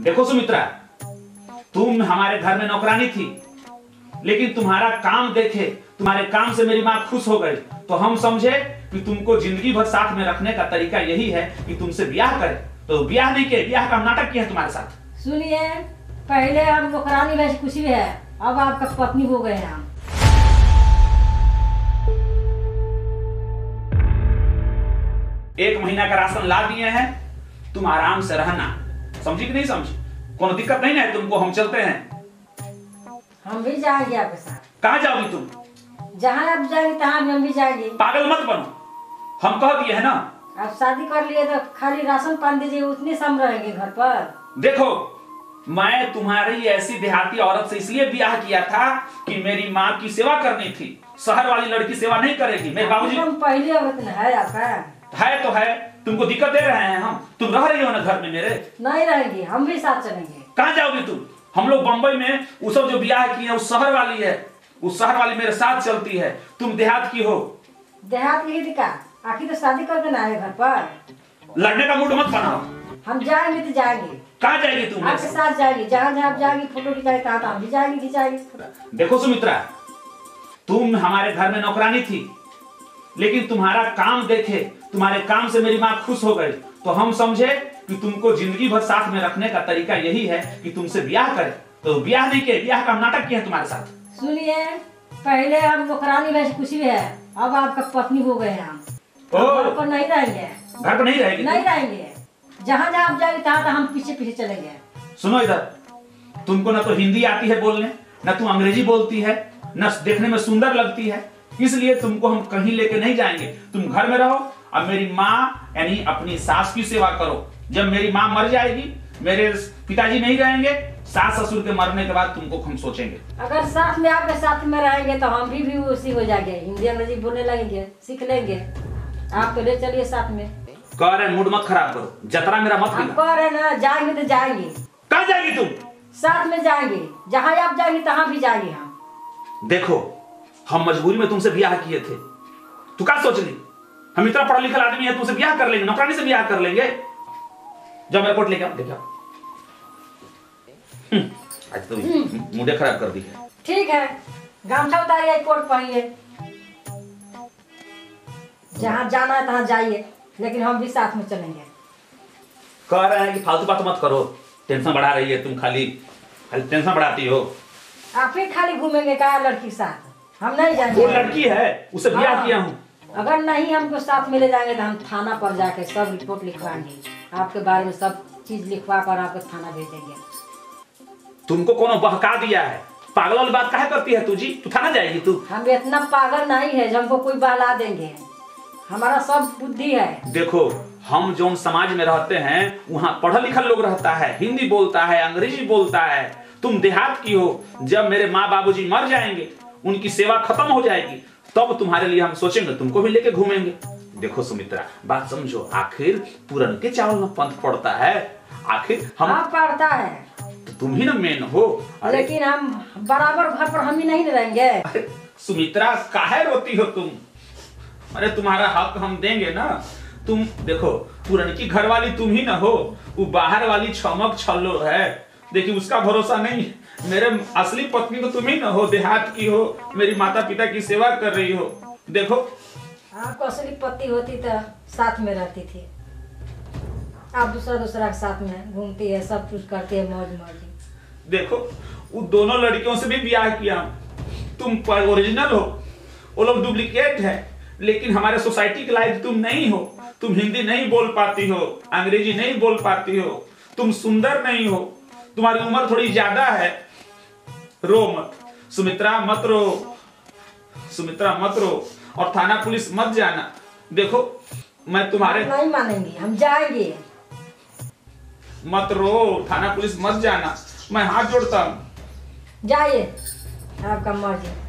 देखो सुमित्रा तुम हमारे घर में नौकरानी थी लेकिन तुम्हारा काम देखे तुम्हारे काम से मेरी माँ खुश हो गई। तो हम समझे कि तुमको ज़िंदगी भर साथ में रखने का तरीका यही है कि तुमसे ब्याह करे। तो ब्याह नहीं किए ब्याह का नाटक किया तुम्हारे साथ। सुनिए पहले हम नौकरानी में कुछ भी है अब आपका पत्नी हो गए हैं। हम एक महीना का राशन ला दिए हैं तुम आराम से रहना। समझी कि नहीं समझी? कोनो दिक्कत नहीं ना है तुमको? हम चलते हैं। हम भी जाएँगे आपके साथ। कहाँ जाओगी तुम? जहाँ आप जाएँगे तहाँ भी हम भी जाएँगे। पागल मत बनो। हम कह दिए है ना। आप शादी कर लिए तो खाली राशन पानी दीजिए उतने से हम रहेंगे घर पर। देखो मैं तुम्हारी ऐसी देहाती औरत से इसलिए ब्याह किया था कि मेरी माँ की सेवा करनी थी। शहर वाली लड़की सेवा नहीं करेगी। मेरे बाबूजी पहली औरत है आपका। है तो है। तुमको दिक्कत दे रहे हैं हम। तुम रह रही हो ना घर में मेरे? नहीं रहेंगे हम भी साथ चलेंगे। कहाँ जाओगी तुम? हम लोग बंबई में सब जो ब्याह किए हैं उस शहर वाली है उस शहर वाली मेरे साथ चलती है। तुम देहात की हो। देहात की दिक्का आखिर तो शादी कर देना है घर पर? लड़ने का मूड मत बनाओ। हम जाएँगे तो जाएँगे। कहाँ जाएगी तुम आपके साथ जाएँगे जहाँ जहाँ आप जाएँगे फ़ोटो खिंचाए तहाँ तहाँ हम भी जाएँगे। खिंचाएँगे देखो सुमित्रा तुम हमारे घर में नौकरानी थी। लेकिन तुम्हारा काम देखे तुम्हारे काम से मेरी माँ खुश हो गई। तो हम समझे कि तुमको ज़िंदगी भर साथ में रखने का तरीका यही है कि तुमसे ब्याह करे। तो ब्याह नहीं किए ब्याह का नाटक किया तुम्हारे साथ। सुनिए पहले हम नौकरानी में कुछ भी है अब आपका पत्नी हो गए हम। घर पर नहीं रहेंगे। घर पर नहीं रहेगी नहीं तुम? रहेंगे। जहाँ जहाँ आप जाएँगे तहाँ हम पीछे पीछे चलेंगे। सुनो इधर तुमको ना तो हिंदी आती है बोलने ना तू अंग्रेज़ी बोलती है न देखने में सुंदर लगती है इसलिए तुमको हम कहीं लेके नहीं जाएँगे। तुम घर में रहो अब मेरी माँ यानी अपनी सास की सेवा करो। जब मेरी माँ मर जाएगी मेरे पिताजी नहीं रहेंगे सास ससुर के मरने के बाद तुमको हम सोचेंगे। अगर साथ में आपके साथ में रहेंगे तो हम भी, भी उसी हो जाएँगे। हिंदी अंग्रेज़ी बोलने लगेंगे सीख लेंगे। आप तो ले चलिए साथ में। कह रहे मूड मत खराब करो। जतरा मेरा मत कह रहे ना जाएँगे तो जाएँगे। कहाँ जाएगी तुम साथ में जाएँगे। जहाँ आप जाएँगे तहाँ भी जाएँगे हम। देखो हम मजबूरी में तुमसे ब्याह किए थे। तू क्या सोच ली हम इतना पढ़ा लिखा आदमी है तुमसे ब्याह कर लेंगे नौकरानी से ब्याह कर लेंगे। जब मेरा कोट लेके आओ देखो हम्म, आज तो मुंडे खराब कर दी है। ठीक है गमछा उतारिए कोट पहनिए। जहाँ जाना है तहाँ जाइए लेकिन हम भी साथ में चलेंगे। कह रहे हैं कि फालतू बात मत करो। टेंशन बढ़ा रही है तुम खाली खाली टेंशन बढ़ाती हो। आप ही खाली घूमेंगे क्या लड़की साथ? हम नहीं जाएँगे। वो लड़की है उसे ब्याह हाँ। किया हूँ। अगर नहीं हमको साथ में ले जाएँगे तो हम थाना पर जाके सब रिपोर्ट लिखवाएँगे। आपके बारे में सब चीज़ लिखवा कर आपको थाना भेज देंगे तुमको कोनो बहका दिया है? पागल वाली बात काहे करती है तू जी? तू थाना जाएगी तू? हम इतना पागल नहीं है जो हमको कोई बहला देंगे। हमारा सब बुद्धि है। देखो हम जो समाज में रहते हैं वहाँ पढ़ा लिखा लोग रहता है हिंदी बोलता है अंग्रेज़ी बोलता है। तुम देहात की हो जब मेरे माँ बाबूजी मर जाएँगे उनकी सेवा खत्म हो जाएगी तब तुम्हारे लिए हम सोचेंगे तुमको भी लेके घूमेंगे। देखो सुमित्रा बात समझो आखिर पूरन के चावल में पंथ पड़ता है। आखिर हम हाँ पड़ता है। तो तुम ही ना मेन हो। लेकिन हम बराबर घर पर हम ही नहीं रहेंगे। सुमित्रा काहे रोती हो तुम? अरे तुम्हारा हक हम देंगे ना। तुम देखो पुरनकी घर वाली तुम ही ना हो। वो बाहर वाली छमक छल्लो है। देखिए उसका भरोसा नहीं। मेरे असली पत्नी तो तुम ही ना हो देहात की हो मेरी माता पिता की सेवा कर रही हो। देखो। आपको असली पति होती तो साथ में रहती थी। आप दूसरा दूसरा के साथ में घूमती है सब कुछ करती है मौज मर्ज़ी देखो वो दोनों लड़कियों से भी ब्याह किया। तुम ओरिजिनल हो। वो लोग डुप्लीकेट है। लेकिन हमारे सोसाइटी के लाइफ तुम नहीं हो। तुम हिंदी नहीं बोल पाती हो अंग्रेज़ी नहीं बोल पाती हो। तुम सुंदर नहीं हो। तुम्हारी उम्र थोड़ी ज़्यादा है। रो मत। सुमित्रा मत रो। सुमित्रा मत रो। और थाना पुलिस मत जाना। देखो मैं तुम्हारे नहीं मानेंगे हम जाएँगे। मत रो। थाना पुलिस मत जाना। मैं हाथ जोड़ता हूँ। जाइए। आपका मर्ज़ी।